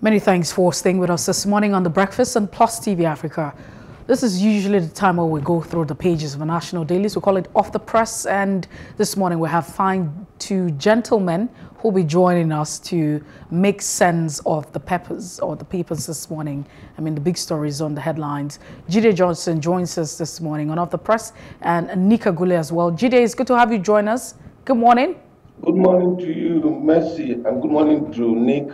Many thanks for staying with us this morning on The Breakfast and Plus TV Africa. This is usually the time where we go through the pages of the national dailies. We call it Off the Press. And this morning we have fine two gentlemen who will be joining us to make sense of the papers or the papers this morning. I mean, the big stories on the headlines. Jide Johnson joins us this morning on Off the Press and Nick Agule as well. Jide, it's good to have you join us. Good morning. Good morning to you, Mercy, and good morning to Nick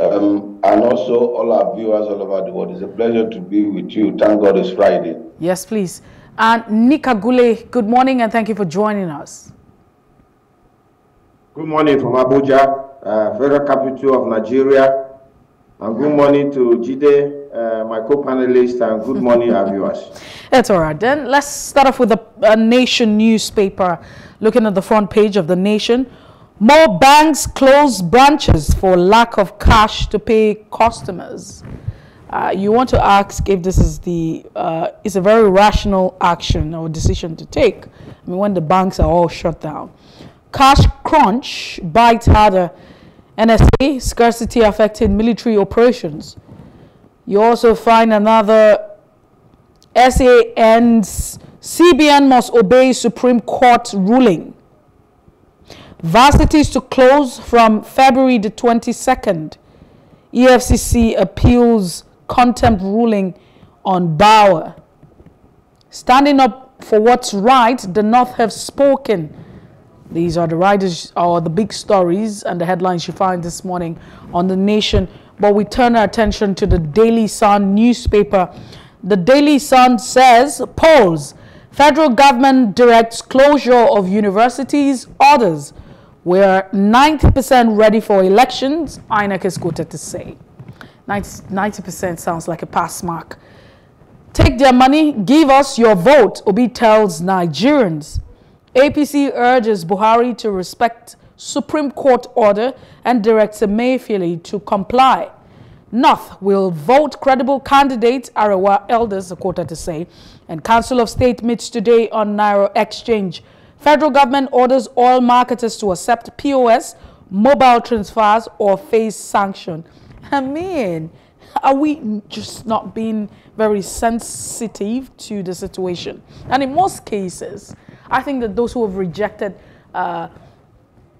um, and also all our viewers all over the world. It's a pleasure to be with you. Thank God it's Friday. Yes, please. And Nick Agule, good morning and thank you for joining us. Good morning from Abuja, uh, federal capital of Nigeria. And good morning to Jide, uh, my co-panelist, and good morning, our viewers. That's all right. Then let's start off with the uh, Nation newspaper. Looking at the front page of the Nation, more banks close branches for lack of cash to pay customers. Uh, you want to ask if this is the uh, is a very rational action or decision to take. I mean, when the banks are all shut down, cash crunch bites harder. NSA scarcity affecting military operations. You also find another SAN's CBN must obey Supreme Court ruling. Varsities to close from February the 22nd. EFCC appeals contempt ruling on Bawa. Standing up for what's right, the North have spoken. These are the riders or the big stories and the headlines you find this morning on the nation. But we turn our attention to the Daily Sun newspaper. The Daily Sun says, polls, federal government directs closure of universities, orders we're 90% ready for elections, INEC is quoted to say. 90% sounds like a pass mark. Take their money, give us your vote, Obi tells Nigerians. APC urges Buhari to respect Supreme Court order and directs Emefiele to comply. North will vote credible candidate, Arewa elders, quoted to say. And Council of State meets today on Naira exchange. Federal government orders all marketers to accept POS, mobile transfers, or face sanction. I mean, are we just not being very sensitive to the situation? And in most cases, I think that those who have rejected uh,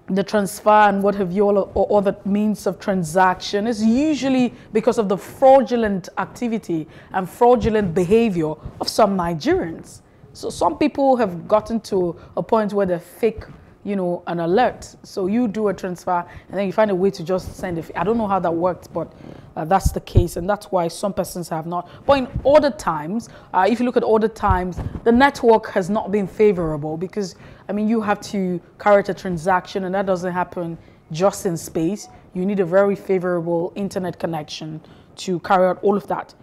the transfer and what have you all or other means of transaction is usually because of the fraudulent activity and fraudulent behavior of some Nigerians. So some people have gotten to a point where they fake, you know, an alert. So you do a transfer and then you find a way to just send it. I don't know how that works, but uh, that's the case. And that's why some persons have not. But in other times, uh, if you look at other times, the network has not been favorable because, I mean, you have to carry out a transaction and that doesn't happen just in space. You need a very favorable internet connection to carry out all of that.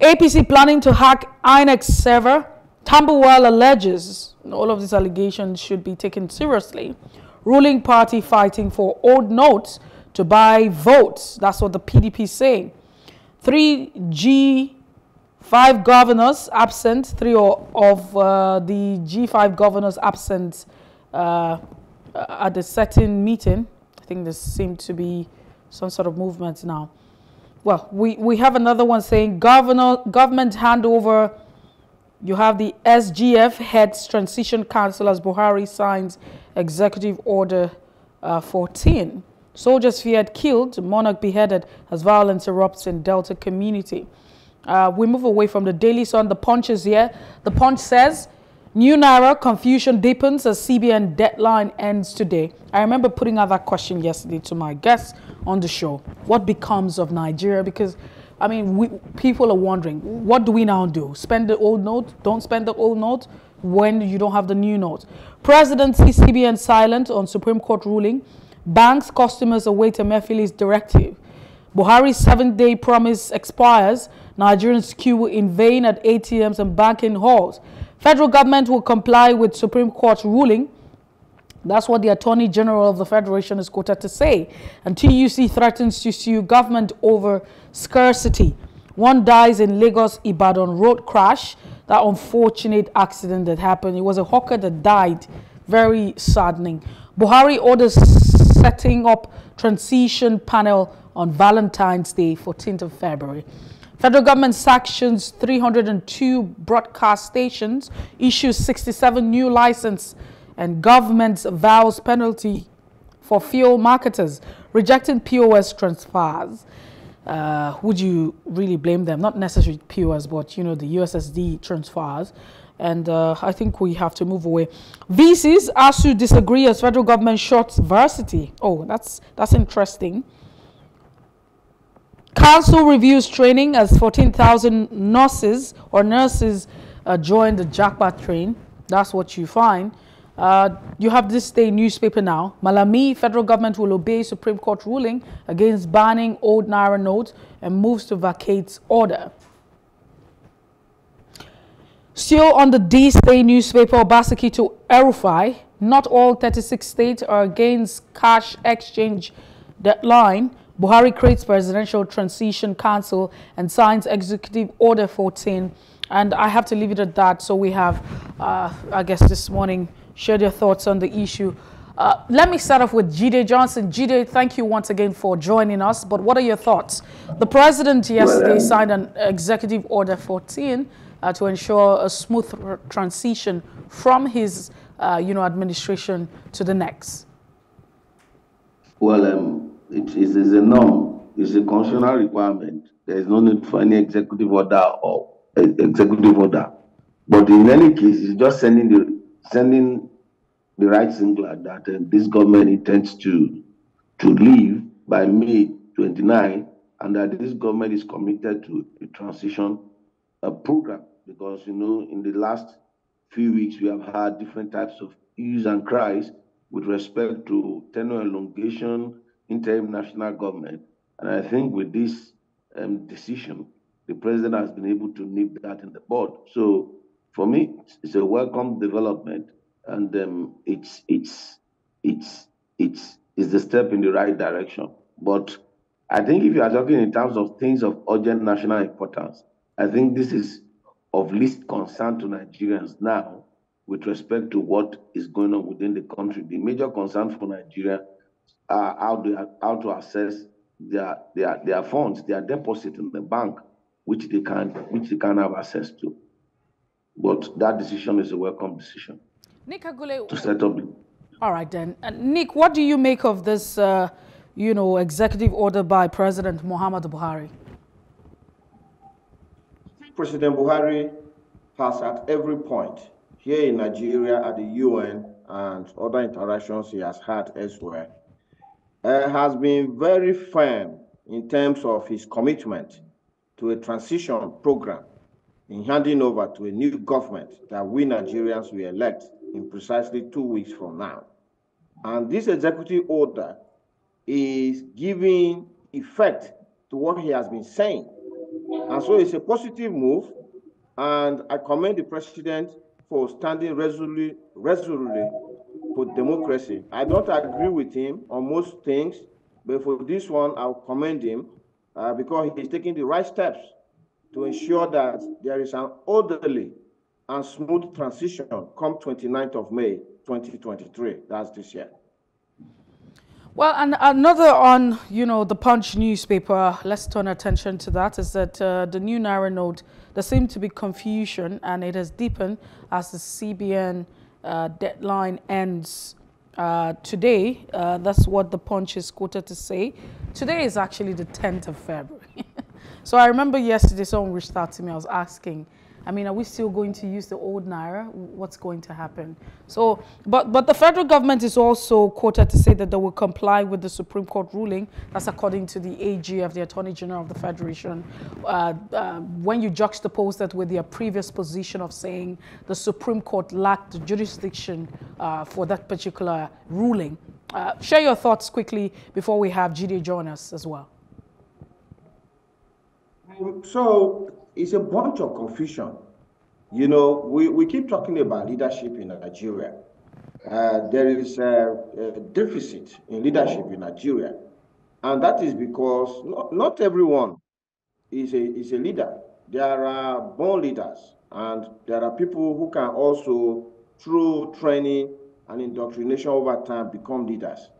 APC planning to hack INEC's server Tambuwal alleges all of these allegations should be taken seriously. Ruling party fighting for old notes to buy votes. That's what the PDP is saying. Three G5 governors absent, three of uh, the G5 governors absent uh, at the certain meeting. I think there seemed to be some sort of movement now. Well, we, we have another one saying governor, government handover you have the SGF heads transition council as Buhari signs executive order uh, 14. Soldiers feared killed, monarch beheaded as violence erupts in Delta community. Uh, we move away from the Daily Sun. The Punch is here. The Punch says, New Naira confusion deepens as CBN deadline ends today. I remember putting out that question yesterday to my guests on the show. What becomes of Nigeria? Because I mean, we, people are wondering, what do we now do? Spend the old note? Don't spend the old note when you don't have the new note. Presidency CBN silent on Supreme Court ruling. Banks customers await a Emefiele's directive. Buhari's seven-day promise expires. Nigerians queue in vain at ATMs and banking halls. Federal government will comply with Supreme Court ruling. That's what the Attorney General of the Federation is quoted to say. And TUC threatens to sue government over scarcity. One dies in Lagos Ibadan road crash. That unfortunate accident that happened. It was a hawker that died. Very saddening. Buhari orders setting up transition panel on Valentine's Day, 14th of February. Federal government sanctions 302 broadcast stations, issues 67 new license, and government vows penalty for fuel marketers, rejecting POS transfers. Uh, would you really blame them? Not necessarily POS, but you know the USSD transfers. And uh, I think we have to move away. VCs asked to disagree as federal government shorts varsity. Oh, that's that's interesting. Council reviews training as 14,000 nurses or nurses uh, join the japa train. That's what you find. Uh, you have this day newspaper now. Malami, federal government will obey Supreme Court ruling against banning old Naira notes and moves to vacate order. Still on the ThisDay newspaper, Obaseki to El-Rufai, not all 36 states are against cash exchange deadline. Buhari creates Presidential Transition Council and signs Executive Order 14. And I have to leave it at that. So we have, uh, I guess this morning, shared your thoughts on the issue. Uh, let me start off with Jide Johnson. Jide, thank you once again for joining us. But what are your thoughts? The president yesterday well, um, signed an Executive Order 14 uh, to ensure a smooth transition from his, uh, you know, administration to the next. Well, um, it is, a norm, it's a constitutional requirement. There is no need for any executive order or uh, executive order. But in any case, it's just sending the sending the right signal that uh, this government intends to to leave by May 29, and that this government is committed to a transition a program. Because you know, in the last few weeks, we have had different types of hues and cries with respect to tenure elongation, interim national government. And I think with this um, decision, the president has been able to nip that in the bud. So for me, it's a welcome development, and um, it's it's it's it's it's the step in the right direction. But I think if you are talking in terms of things of urgent national importance, I think this is of least concern to Nigerians now with respect to what is going on within the country. The major concern for Nigeria are how to how to access their their their funds, their deposit in the bank, which they can which they can have access to. But that decision is a welcome decision. Nick Agule, to set up. All right then, uh, Nick, what do you make of this, uh, you know, executive order by President Muhammad Buhari? President Buhari has at every point here in Nigeria, at the UN, and other interactions he has had elsewhere, uh, has been very firm in terms of his commitment to a transition program in handing over to a new government that we Nigerians will elect in precisely two weeks from now. And this executive order is giving effect to what he has been saying. And so it's a positive move. And I commend the president for standing resolutely, resolutely for democracy. I don't agree with him on most things, but for this one, I'll commend him uh, because he's taking the right steps to ensure that there is an orderly and smooth transition come 29th of May 2023. That's this year. Well, and another on, you know, the Punch newspaper, let's turn attention to that, is that uh, the new Naira note, there seemed to be confusion and it has deepened as the CBN uh, deadline ends uh, today. Uh, that's what the Punch is quoted to say. Today is actually the 10th of February. so I remember yesterday someone reached out to me. I was asking, I mean, are we still going to use the old naira? What's going to happen? So, but but the federal government is also quoted to say that they will comply with the Supreme Court ruling. That's according to the AG of the Attorney General of the Federation. Uh, uh, when you juxtapose that with their previous position of saying the Supreme Court lacked jurisdiction uh, for that particular ruling, uh, share your thoughts quickly before we have Jide join us as well. So it's a bunch of confusion. You know, we, we keep talking about leadership in Nigeria. Uh, there is a, a, deficit in leadership in Nigeria. And that is because not, not everyone is a, is a leader. There are born leaders, and there are people who can also, through training and indoctrination over time, become leaders.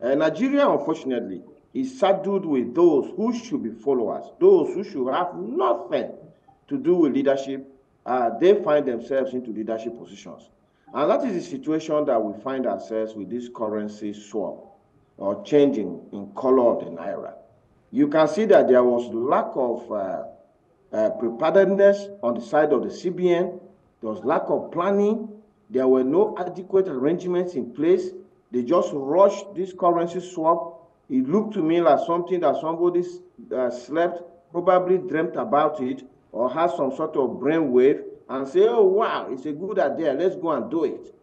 Uh, Nigeria, unfortunately, is saddled with those who should be followers, those who should have nothing to do with leadership, uh, they find themselves into leadership positions. And that is the situation that we find ourselves with this currency swap or changing in color of the naira. You can see that there was lack of uh, uh, preparedness on the side of the CBN. There was lack of planning. There were no adequate arrangements in place. They just rushed this currency swap. It looked to me like something that somebody uh, slept, probably dreamt about it, or has some sort of brainwave and say, oh, wow, it's a good idea, let's go and do it.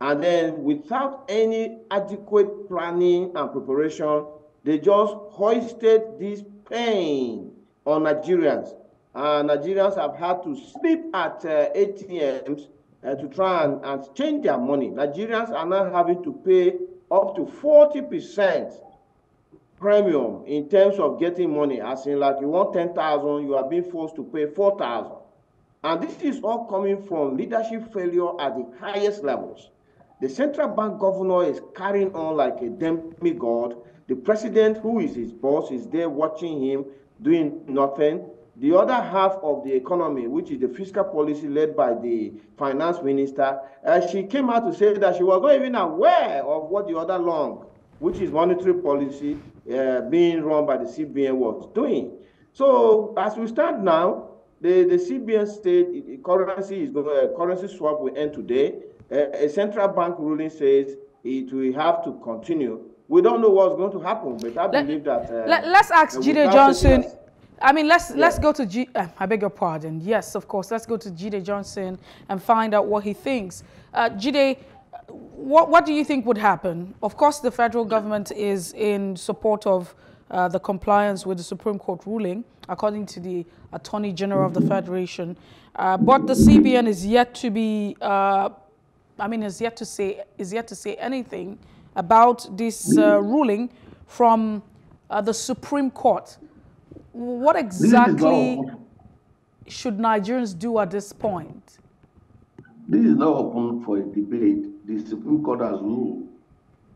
And then without any adequate planning and preparation, they just hoisted this pain on Nigerians. And Nigerians have had to sleep at uh, ATMs uh, to try and, and change their money. Nigerians are now having to pay up to 40% premium in terms of getting money. As in, like you want 10,000, you are being forced to pay 4,000. And this is all coming from leadership failure at the highest levels. The central bank governor is carrying on like a demigod. The president, who is his boss, is there watching him doing nothing. The other half of the economy, which is the fiscal policy led by the finance minister, uh, she came out to say that she was not even aware of what the other long, which is monetary policy uh, being run by the CBN, was doing. So as we stand now, the, the CBN state currency is going uh, currency swap will end today. Uh, a central bank ruling says it will have to continue. We don't know what's going to happen, but I let, believe that. Uh, let, us ask Jide Johnson. I mean, let's yeah. let's go to G. Uh, I beg your pardon. Yes, of course. Let's go to Jide Johnson and find out what he thinks. Uh, Jide, what what do you think would happen? Of course, the federal government is in support of uh, the compliance with the Supreme Court ruling, according to the Attorney General of the Federation. Uh, but the CBN is yet to be, uh, I mean, is yet to say is yet to say anything about this uh, ruling from uh, the Supreme Court. What exactly should Nigerians do at this point? This is not open for a debate. The Supreme Court has ruled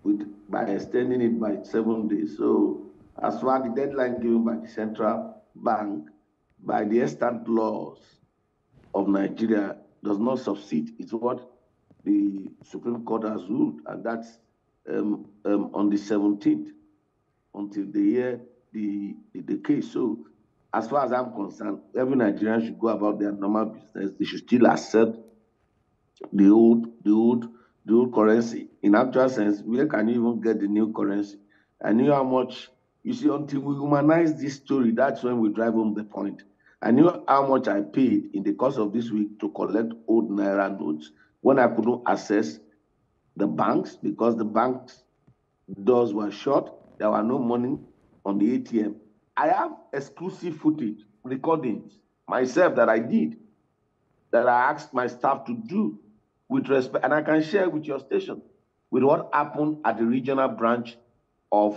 with, by extending it by seven days. So as far the deadline given by the central bank, by the extant laws of Nigeria, does not succeed. It's what the Supreme Court has ruled, and that's um, um, on the 17th until they hear the, the, the case. So, as far as I'm concerned, every Nigerian should go about their normal business. They should still accept the old, the old, old currency. In actual sense, where can you even get the new currency? I knew how much you see, until we humanize this story, that's when we drive home the point. I knew how much I paid in the course of this week to collect old Naira notes when I couldn't access the banks because the banks' doors were shut. There were no money on the ATM. I have exclusive footage, recordings myself that I did, that I asked my staff to do with respect, and I can share with your station with what happened at the regional branch of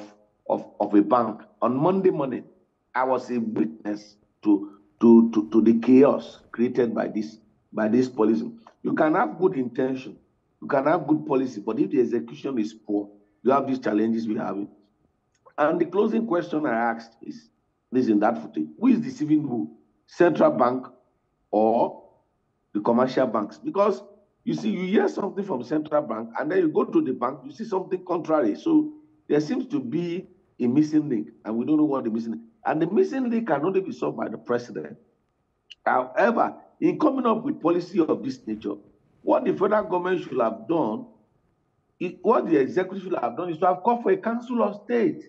of, of a bank. On Monday morning, I was a witness to, to, to, to the chaos created by this, by this policy. You can have good intention, you can have good policy, but if the execution is poor, you have these challenges we have. And the closing question I asked is this in that footage who is deceiving who? Central bank or the commercial banks? Because you see, you hear something from central bank, and then you go to the bank, you see something contrary. So there seems to be a missing link, and we don't know what the missing link. And the missing link can only be solved by the president. However, in coming up with policy of this nature, what the federal government should have done, what the executive should have done is to have called for a council of state.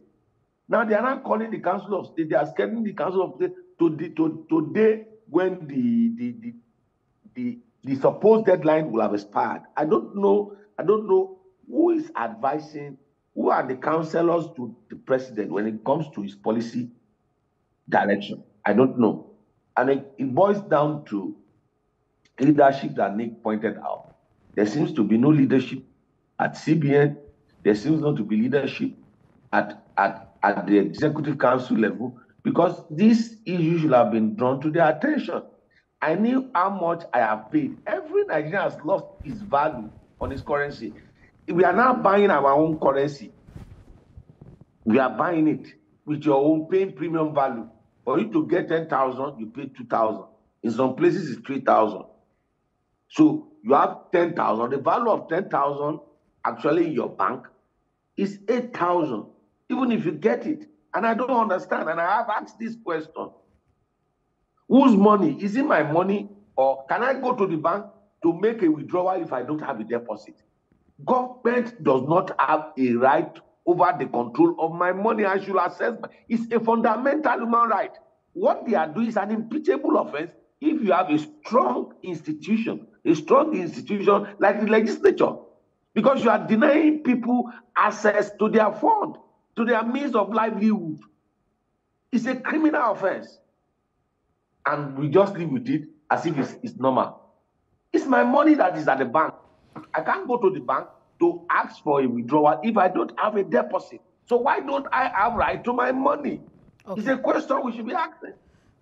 Now they are not calling the council of state; they are scheduling the council of state to the to today when the the the the, the supposed deadline will have expired. I don't know. I don't know who is advising who are the counselors to the president when it comes to his policy direction? I don't know. And it, it boils down to leadership that Nick pointed out. There seems to be no leadership at CBN. There seems not to be leadership at, at, at the executive council level because this issue should have been drawn to their attention. I knew how much I have paid. Every Nigerian has lost its value on its currency we are now buying our own currency. We are buying it. with your own paying premium value. For you to get 10,000, you pay 2,000. In some places, it's 3,000. So you have 10,000. The value of 10,000 actually in your bank is 8,000, even if you get it. And I don't understand. And I have asked this question Whose money? Is it my money? Or can I go to the bank to make a withdrawal if I don't have a deposit? Government does not have a right over the control of my money. I should assess. It's a fundamental human right. What they are doing is an impeachable offense if you have a strong institution, a strong institution like the legislature, because you are denying people access to their fund, to their means of livelihood. It's a criminal offense. And we just live with it as if it's, it's normal. It's my money that is at the bank. I can't go to the bank to ask for a withdrawal if I don't have a deposit. So why don't I have right to my money? Okay. It's a question we should be asking.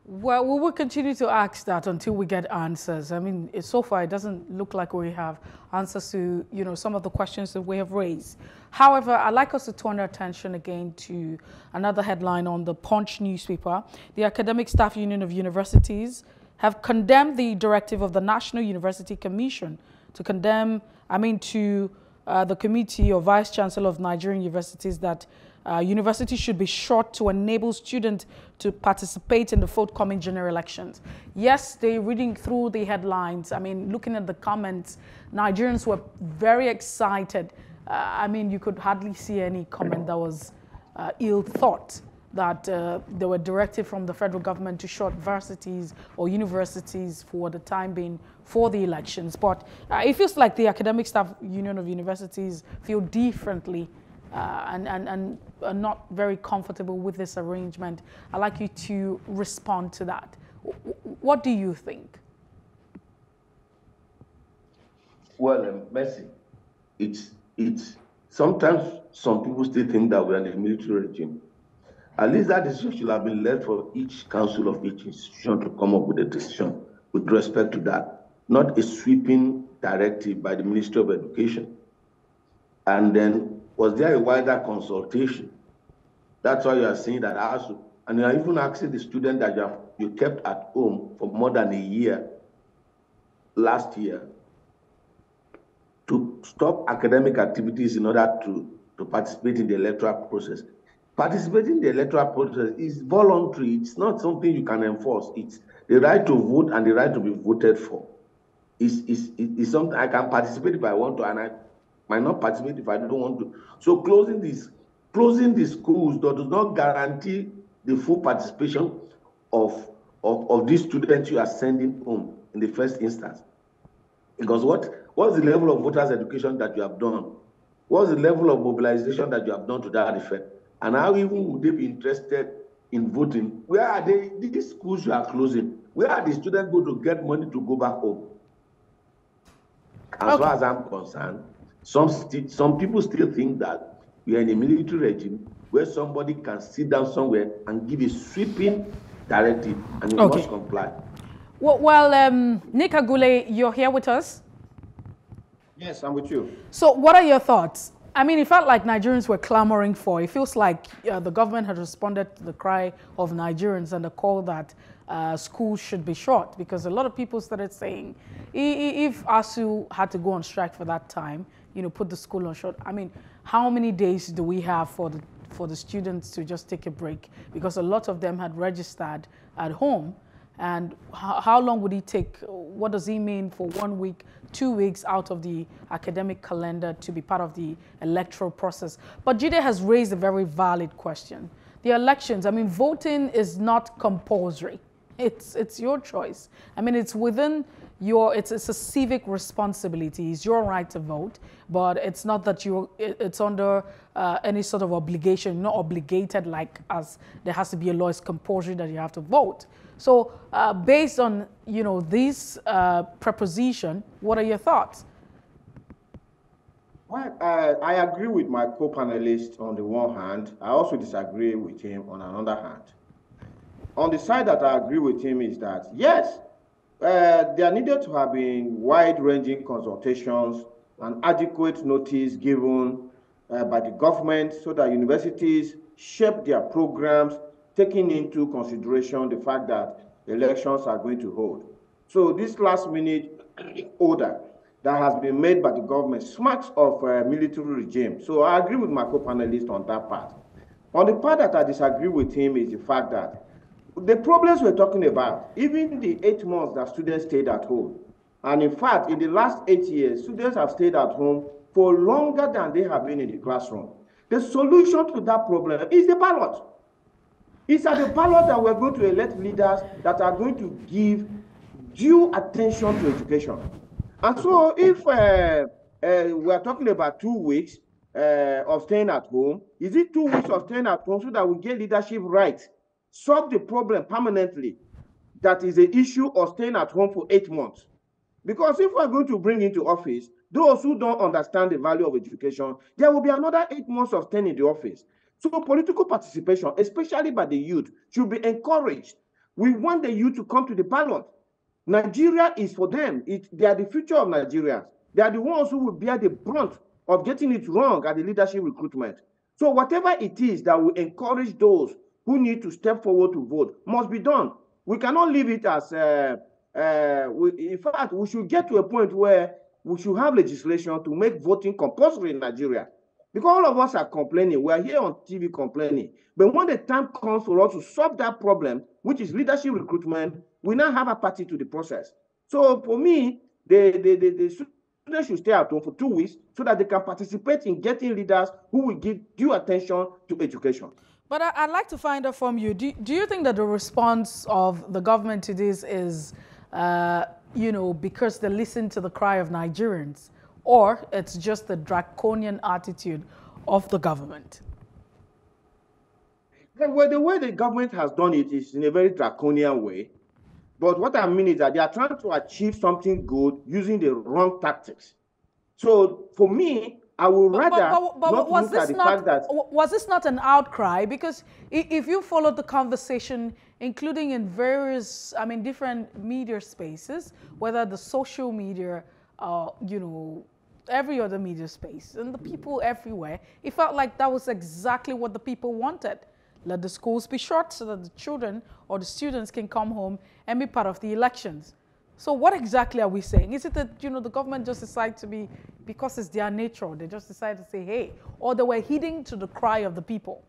Well, we will continue to ask that until we get answers. I mean, so far it doesn't look like we have answers to, you know, some of the questions that we have raised. However, I'd like us to turn our attention again to another headline on the Punch newspaper. The Academic Staff Union of Universities have condemned the directive of the National University Commission to condemn, I mean, to uh, the committee or vice chancellor of Nigerian universities that uh, universities should be short to enable students to participate in the forthcoming general elections. Yes, they reading through the headlines. I mean, looking at the comments, Nigerians were very excited. Uh, I mean, you could hardly see any comment that was uh, ill thought that uh, they were directed from the federal government to short varsities or universities for the time being for the elections. But uh, it feels like the Academic Staff Union of Universities feel differently uh, and, and, and are not very comfortable with this arrangement. I'd like you to respond to that. What do you think? Well, um, Mercy, it's, it's sometimes some people still think that we're in a military regime. At least that decision should have been left for each council of each institution to come up with a decision with respect to that, not a sweeping directive by the Ministry of Education. And then was there a wider consultation? That's why you are saying that ASUU, and you are even asking the student that you, have, you kept at home for more than a year last year to stop academic activities in order to, to participate in the electoral process. Participating in the electoral process is voluntary. It's not something you can enforce. It's the right to vote and the right to be voted for. Is is is something I can participate if I want to, and I might not participate if I don't want to. So closing this, closing the schools does not guarantee the full participation of, of, of these students you are sending home in the first instance. Because what what's the level of voters' education that you have done? What's the level of mobilization that you have done to that effect? And how even would they be interested in voting? Where are they? These schools you are closing, where are the students going to get money to go back home? As okay. far as I'm concerned, some, some people still think that we are in a military regime where somebody can sit down somewhere and give a sweeping directive and you okay. must comply. Well, well um, Nick Agule, you're here with us? Yes, I'm with you. So what are your thoughts? I mean, it felt like Nigerians were clamoring for. It feels like uh, the government had responded to the cry of Nigerians and the call that uh, schools should be short because a lot of people started saying if ASUU had to go on strike for that time, you know, put the school on short. I mean, how many days do we have for the for the students to just take a break? Because a lot of them had registered at home. And how, how long would it take? What does it mean for one week, two weeks out of the academic calendar to be part of the electoral process? But Jide has raised a very valid question. The elections, I mean, voting is not compulsory. It's, it's your choice. I mean, it's within your it's, it's a civic responsibility. It's your right to vote, but it's not that you it's under uh, any sort of obligation. You're not obligated like as there has to be a law. It's compulsory that you have to vote. So uh, based on you know this uh, preposition, what are your thoughts? Well, uh, I agree with my co-panelist on the one hand. I also disagree with him on another hand. On the side that I agree with him is that yes, uh, there needed to have been wide-ranging consultations and adequate notice given uh, by the government so that universities shape their programs, taking into consideration the fact that elections are going to hold. So this last minute order that has been made by the government smacks of a military regime. So I agree with my co-panelist on that part. On the part that I disagree with him is the fact that the problems we're talking about, even the eight months that students stayed at home, and in fact, in the last eight years, students have stayed at home for longer than they have been in the classroom. The solution to that problem is the ballot. It's at the ballot that we're going to elect leaders that are going to give due attention to education. And so if uh, uh, we're talking about two weeks uh, of staying at home, is it two weeks of staying at home so that we get leadership right, solve the problem permanently? That is the issue of staying at home for eight months. Because if we're going to bring into office those who don't understand the value of education, there will be another eight months of staying in the office. So political participation, especially by the youth, should be encouraged. We want the youth to come to the ballot. Nigeria is for them. It, they are the future of Nigeria. They are the ones who will bear the brunt of getting it wrong at the leadership recruitment. So whatever it is that will encourage those who need to step forward to vote must be done. We cannot leave it as, uh, uh, we, in fact, we should get to a point where we should have legislation to make voting compulsory in Nigeria. Because all of us are complaining. We are here on TV complaining. But when the time comes for us to solve that problem, which is leadership recruitment, we now have a party to the process. So for me, the, the, the, the students should stay at home for two weeks so that they can participate in getting leaders who will give due attention to education. But I, would like to find out from you, do, do you think that the response of the government to this is, uh, you know, because they listen to the cry of Nigerians, or it's just the draconian attitude of the government? Well, the way the government has done it is in a very draconian way. But what I mean is that they are trying to achieve something good using the wrong tactics. So for me, I would rather but, but, but, not was look this at the not, fact that was this not an outcry? Because if you followed the conversation, including in various, I mean, different media spaces, whether the social media, uh, you know, every other media space, and the people everywhere, it felt like that was exactly what the people wanted. Let the schools be shut so that the children or the students can come home and be part of the elections. So what exactly are we saying? Is it that, you know, the government just decided to be, because it's their nature, they just decided to say, hey, or they were heeding to the cry of the people?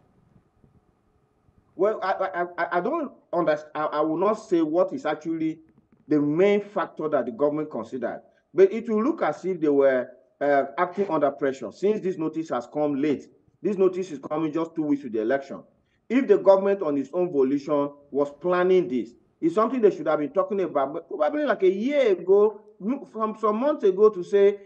Well, I, I, I don't understand. I, I will not say what is actually the main factor that the government considered, but it will look as if they were uh, acting under pressure. Since this notice has come late, this notice is coming just two weeks to the election. If the government on its own volition was planning this, it's something they should have been talking about, probably like a year ago, from some months ago, to say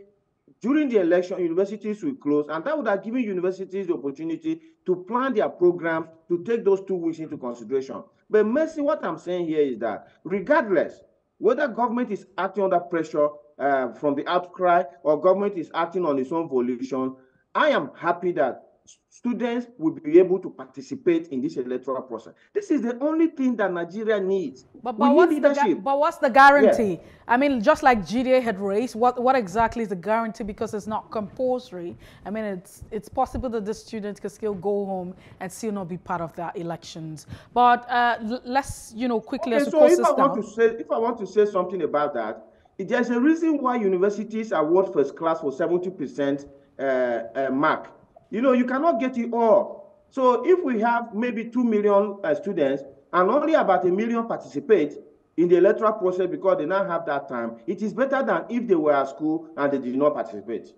during the election, universities will close, and that would have given universities the opportunity to plan their programs to take those two weeks into consideration. But Mercy, what I'm saying here is that regardless whether government is acting under pressure uh, from the outcry or government is acting on its own volition, I am happy that students will be able to participate in this electoral process. This is the only thing that Nigeria needs. But, but, what's, the, but what's the guarantee? Yeah. I mean, just like GDA had raised, what, what exactly is the guarantee? Because it's not compulsory. I mean, it's, it's possible that the students can still go home and still not be part of their elections. But uh, let's, you know, quickly okay, so if I, want to say, if I want to say something about that, there's a reason why universities award first class for 70% uh, uh, mark you know, you cannot get it all. So if we have maybe 2 million uh, students and only about a million participate in the electoral process because they now have that time, it is better than if they were at school and they did not participate.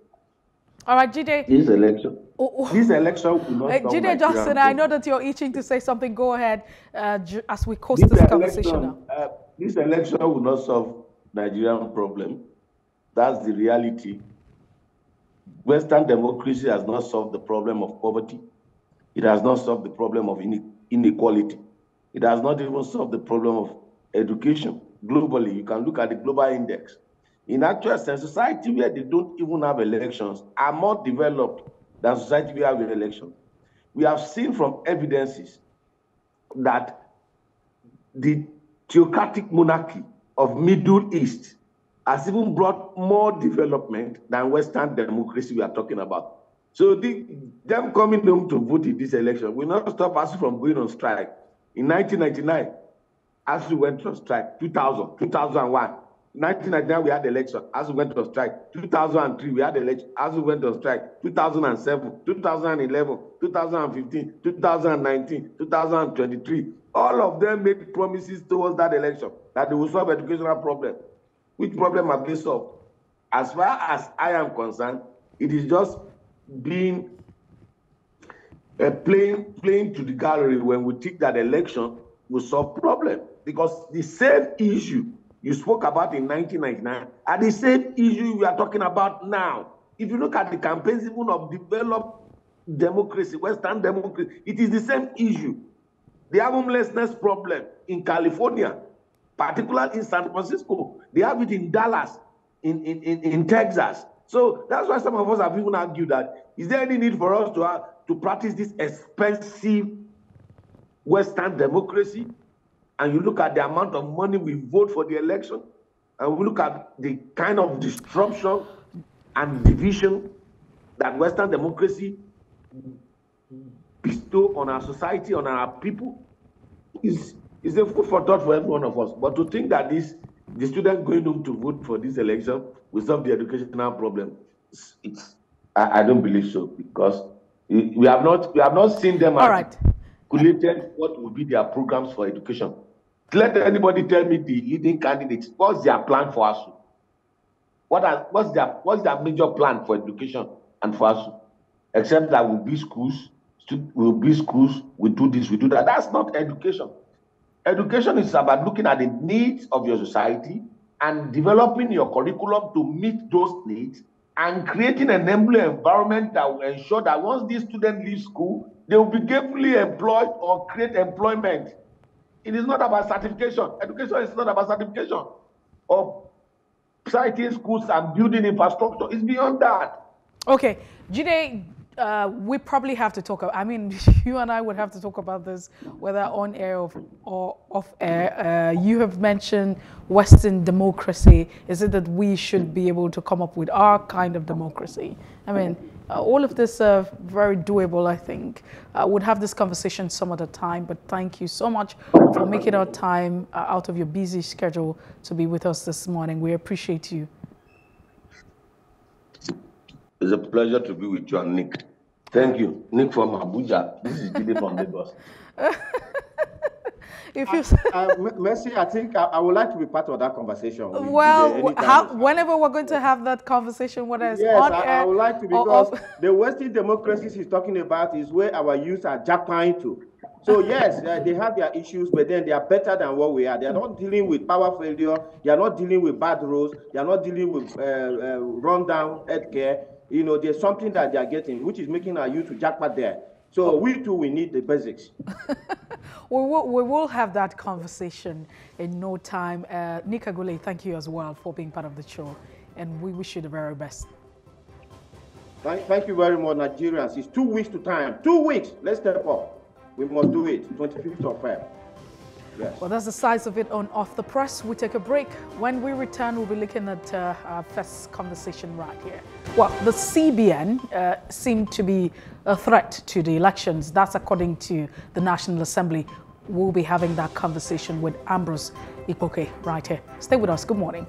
All right, Jide. This election. Oh, oh. This election will not uh, Jide Johnson, I know that you're itching to say something. Go ahead uh, as we close this, this conversation. Uh, this election will not solve Nigerian problem. That's the reality. Western democracy has not solved the problem of poverty. It has not solved the problem of inequality. It has not even solved the problem of education. Globally, you can look at the global index. In actual sense, society where they don't even have elections are more developed than society where we have elections. We have seen from evidences that the theocratic monarchy of Middle East has even brought more development than Western democracy we are talking about. So the, them coming home to vote in this election will not stop us from going on strike. In 1999, as we went on strike. 2000, 2001. 1999, we had election. as we went on strike. 2003, we had election. as we went on strike. 2007, 2011, 2015, 2019, 2023. All of them made promises towards that election that they will solve educational problem. Which problem have they solved? As far as I am concerned, it is just being uh, playing playing to the gallery when we think that election will solve problem because the same issue you spoke about in 1999 are the same issue we are talking about now. If you look at the campaigns even of developed democracy, Western democracy, it is the same issue. The homelessness problem in California, particularly in San Francisco, they have it in Dallas, in, in, in, in Texas. So that's why some of us have even argued that is there any need for us to, uh, to practice this expensive Western democracy? And you look at the amount of money we vote for the election, and we look at the kind of disruption and division that Western democracy bestow on our society, on our people, is, is a food for thought for every one of us. But to think that this the student going home to vote for this election will solve the educational problem. It's, it's I, I, don't believe so because we have not we have not seen them All right. articulated what will be their programs for education. Let anybody tell me the leading candidates what's their plan for us? What are, what's their what's their major plan for education and for us? Except that we'll be schools, we'll be schools, we do this, we do that. That's not education. Education is about looking at the needs of your society and developing your curriculum to meet those needs and creating an enabling environment that will ensure that once these students leave school, they will be gainfully employed or create employment. It is not about certification. Education is not about certification or citing schools and building infrastructure. It's beyond that. Okay. Jide, uh, we probably have to talk. About, I mean, you and I would have to talk about this, whether on air or, off air. Uh, you have mentioned Western democracy. Is it that we should be able to come up with our kind of democracy? I mean, uh, all of this are very doable, I think. we would have this conversation some other time, but thank you so much for making our time uh, out of your busy schedule to be with us this morning. We appreciate you. It's a pleasure to be with you and Nick. Thank you. Nick from Abuja. This is Billy from Lagos. if you uh, Mercy, I think I, I, would like to be part of that conversation. Well, how, whenever we're going to have that conversation, whether it's yes, on I, air, I would like to because the Western democracies he's talking about is where our youth are jackpine to. So yes, uh, they have their issues, but then they are better than what we are. They are not dealing with power failure. They are not dealing with bad roads. They are not dealing with uh, uh, rundown healthcare you know, there's something that they are getting, which is making our youth to japa there. So we too, we need the basics. we, will, we will have that conversation in no time. Uh, Nick Agule, thank you as well for being part of the show, and we wish you the very best. Thank, thank you very much, Nigerians. It's two weeks to time. Two weeks. Let's step up. We must do it. 25th of Feb. Yes. Well, that's the size of it on Off the Press. We take a break. When we return, we'll be looking at uh, our first conversation right here. Well, the CBN uh, seemed to be a threat to the elections. That's according to the National Assembly. We'll be having that conversation with Ambrose Ipoke right here. Stay with us. Good morning.